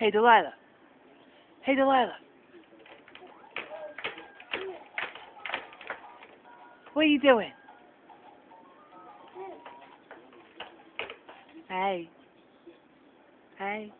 Hey, Delilah. Hey, Delilah. What are you doing? Hey. Hey.